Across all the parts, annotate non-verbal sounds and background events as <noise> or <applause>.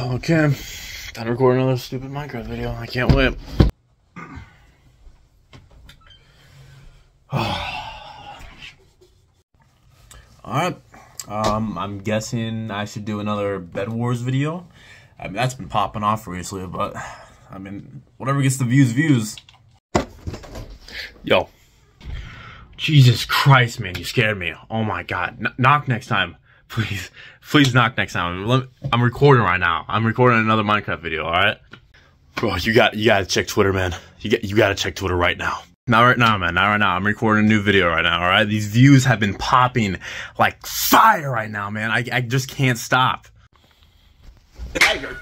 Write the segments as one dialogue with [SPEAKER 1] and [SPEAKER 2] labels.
[SPEAKER 1] Okay, time to record another stupid Minecraft video. I can't wait. <sighs> Alright, um, I'm guessing I should do another Bed Wars video. I mean, that's been popping off recently, but, I mean, whatever gets the views, views. Yo. Jesus Christ, man, you scared me. Oh my god. N knock next time. Please, please knock next time. I'm recording right now. I'm recording another Minecraft video, alright? Bro, you got you gotta check Twitter, man. You get you gotta check Twitter right now. Not right now, man. Not right now. I'm recording a new video right now, alright? These views have been popping like fire right now, man. I, I just can't stop. Tiger.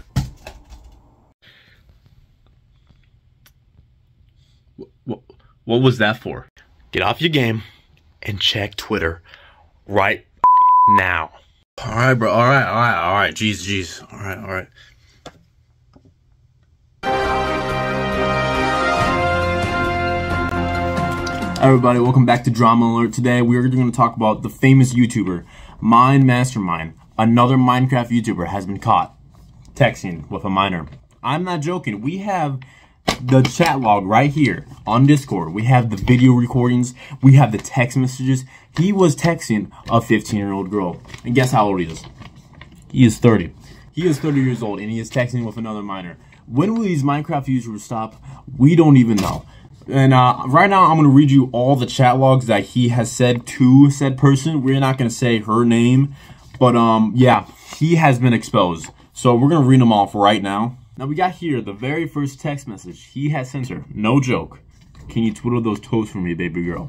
[SPEAKER 1] What, what was that for? Get off your game and check Twitter right now. All right, bro. All right, all right, all right. Jeez, jeez. All right, all right. Everybody, welcome back to Drama Alert. Today, we are going to talk about the famous YouTuber, Mine Mastermind. Another Minecraft YouTuber has been caught texting with a miner. I'm not joking. We have the chat log right here on Discord. We have the video recordings. We have the text messages. He was texting a 15-year-old girl. And guess how old he is? He is 30. He is 30 years old, and he is texting with another miner. When will these Minecraft users stop? We don't even know. And uh, right now, I'm going to read you all the chat logs that he has said to said person. We're not going to say her name. But, um, yeah, he has been exposed. So we're going to read them off right now. Now, we got here the very first text message he has sent her. No joke. Can you twiddle those toes for me, baby girl?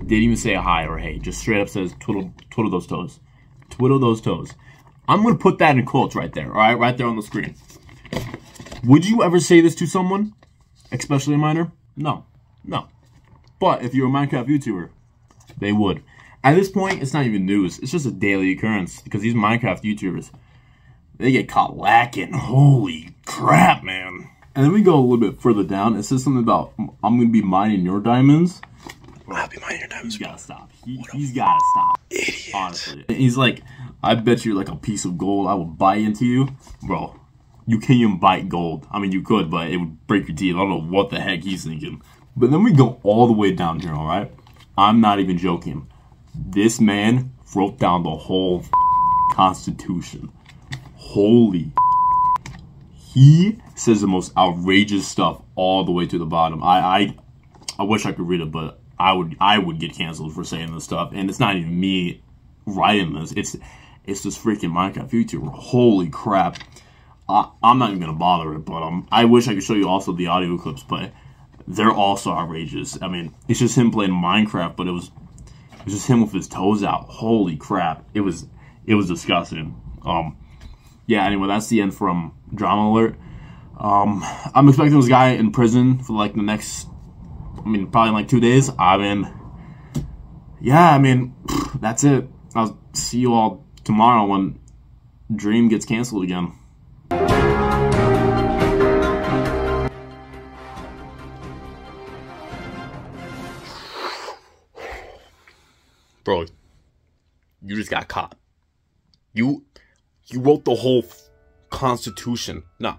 [SPEAKER 1] Didn't even say a hi or hey. Just straight up says twiddle, twiddle those toes. Twiddle those toes. I'm to put that in quotes right there. All right, right there on the screen. Would you ever say this to someone? especially a minor? No, no. But if you're a Minecraft YouTuber, they would. At this point, it's not even news. It's just a daily occurrence because these Minecraft YouTubers, they get caught lacking. Holy crap, man. And then we go a little bit further down. It says something about, I'm going to be mining your diamonds. I'll be mining your diamonds. He's got to stop. He, has got to stop. Idiot. Honestly. He's like, I bet you like a piece of gold I will buy into you. Bro, you can't even bite gold. I mean, you could, but it would break your teeth. I don't know what the heck he's thinking. But then we go all the way down here, all right? I'm not even joking. This man wrote down the whole Constitution. Holy. He says the most outrageous stuff all the way to the bottom. I, I, I wish I could read it, but I would, I would get canceled for saying this stuff. And it's not even me writing this. It's, it's this freaking Minecraft YouTuber. Holy crap. I, am not even gonna bother it, but um, I wish I could show you also the audio clips, but they're also outrageous. I mean, it's just him playing Minecraft, but it was it was just him with his toes out. Holy crap! It was it was disgusting. Um, yeah. Anyway, that's the end from Drama Alert. Um, I'm expecting this guy in prison for like the next, I mean, probably like two days. I mean, yeah. I mean, that's it. I'll see you all tomorrow when Dream gets canceled again. Bro, you just got caught. You you wrote the whole constitution. No.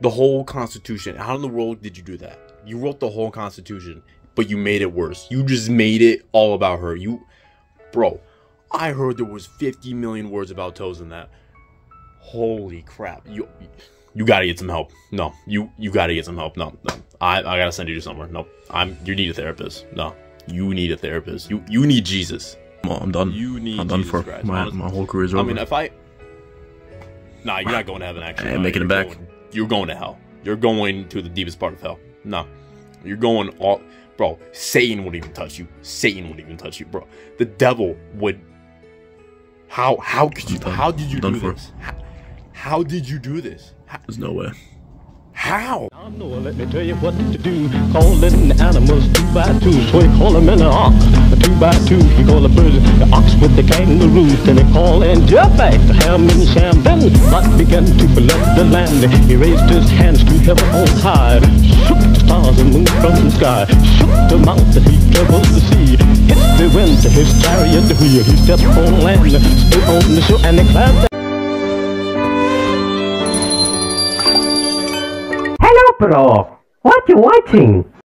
[SPEAKER 1] The whole constitution. How in the world did you do that? You wrote the whole constitution, but you made it worse. You just made it all about her. You Bro, I heard there was 50 million words about toes in that. Holy crap. You you gotta get some help. No, you you gotta get some help. No, no. I, I gotta send you to somewhere. No. I'm you need a therapist. No. You need a therapist. You you need Jesus.
[SPEAKER 2] Well, I'm done. You need I'm done Jesus for Christ. my Honestly. my whole career's over.
[SPEAKER 1] I mean, if I Nah, you're not going to heaven actually.
[SPEAKER 2] I ain't making it back.
[SPEAKER 1] Going, you're going to hell. You're going to the deepest part of hell. No. You're going all bro, Satan wouldn't even touch you. Satan wouldn't even touch you, bro. The devil would how how could you how did you do this? How, how did you do this? How,
[SPEAKER 2] There's no way.
[SPEAKER 1] How?
[SPEAKER 3] I know, let me tell you what to do. Calling animals two by two. So we call them in an ox, two by two. We call a bird the ox with the kangaroo. Then they call and jump back the ham and sham. Then Lot began to flood the land. He raised his hands to heaven on high. Shook the stars and moon from the sky. Shook the mountain, he troubled the sea. Hit the wind to his chariot wheel. He stepped on land, stood on the shore, and he
[SPEAKER 4] climbed Hello, bro. What you watching?